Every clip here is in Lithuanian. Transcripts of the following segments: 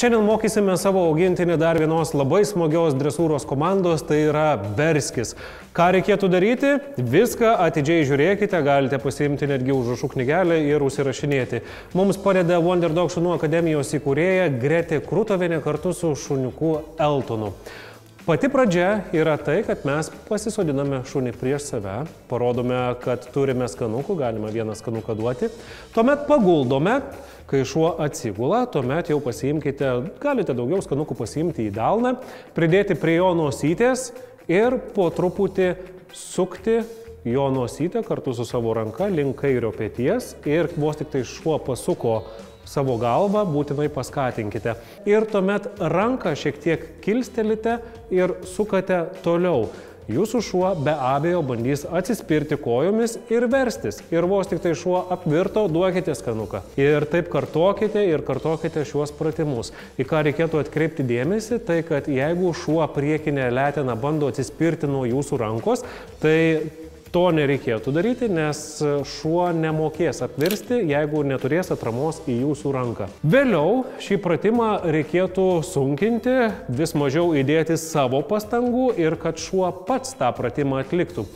Šiandien mokysime savo augintinį dar vienos labai smagios dresūros komandos, tai yra Berskis. Ką reikėtų daryti? Viską atidžiai žiūrėkite, galite pasiimti netgi užrašų knygelę ir užsirašinėti. Mums padeda Wonder Dog šunų akademijos įkūrėja Gretė Krutovienė kartu su šuniuku Eltonu. Pati pradžia yra tai, kad mes pasisodiname šunį prieš save, parodome, kad turime skanukų, galima vieną skanuką duoti, tuomet paguldome, kai šuo atsigula, tuomet jau pasiimkite, galite daugiau skanukų pasiimti į delną, pridėti prie jo nosytės ir po truputį sukti jo nosytę kartu su savo ranka link kairio pėties ir vos tik tai šuo pasuko savo galvą, būtinai paskatinkite. Ir tuomet ranką šiek tiek kilstelite ir sukate toliau. Jūsų šuo be abejo bandys atsispirti kojomis ir verstis. Ir vos tik tai šuo apvirto, duokite skanuką. Ir taip kartokite ir kartokite šiuos pratimus. Į ką reikėtų atkreipti dėmesį, tai kad jeigu šuo priekinė letina bando atsispirti nuo jūsų rankos, tai To nereikėtų daryti, nes šuo nemokės apvirsti, jeigu neturės atramos į jūsų ranką. Vėliau šį pratimą reikėtų sunkinti, vis mažiau įdėti savo pastangų ir kad šuo pats tą pratimą atliktų.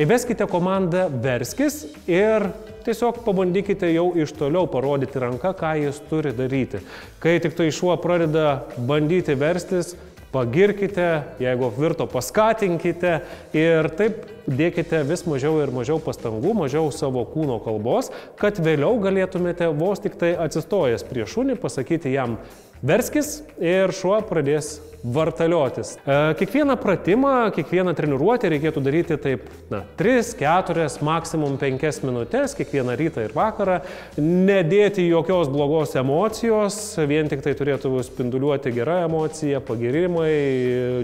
Įveskite komandą Verskis ir tiesiog pabandykite jau iš toliau parodyti ranką, ką jis turi daryti. Kai tik tai šuo pradeda bandyti verstis, pagirkite, jeigu apvirto paskatinkite ir taip dėkite vis mažiau ir mažiau pastangų, mažiau savo kūno kalbos, kad vėliau galėtumėte vos tik tai atsistojęs prie šunį pasakyti jam verskis ir šuo pradės vartaliotis. E, kiekvieną pratimą, kiekvieną treniruotę reikėtų daryti taip, na, 3, 4, maksimum 5 minutės, kiekvieną rytą ir vakarą, nedėti jokios blogos emocijos, vien tik tai turėtų spinduliuoti gera emocija, pagirimai,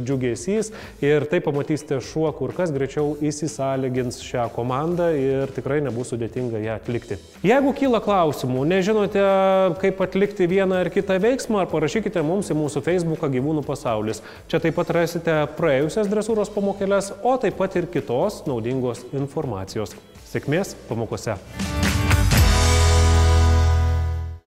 džiugesys ir taip pamatysite šuo kur kas greičiau įsisąlygins šią komandą ir tikrai nebus sudėtinga ją atlikti. Jeigu kyla klausimų, nežinote, kaip atlikti vieną ar kitą veiksmą, parašykite mums į mūsų Facebooką gyvūnų pasaulis. Čia taip pat rasite praėjusias dresūros pamokėlės, o taip pat ir kitos naudingos informacijos. Sėkmės pamokose.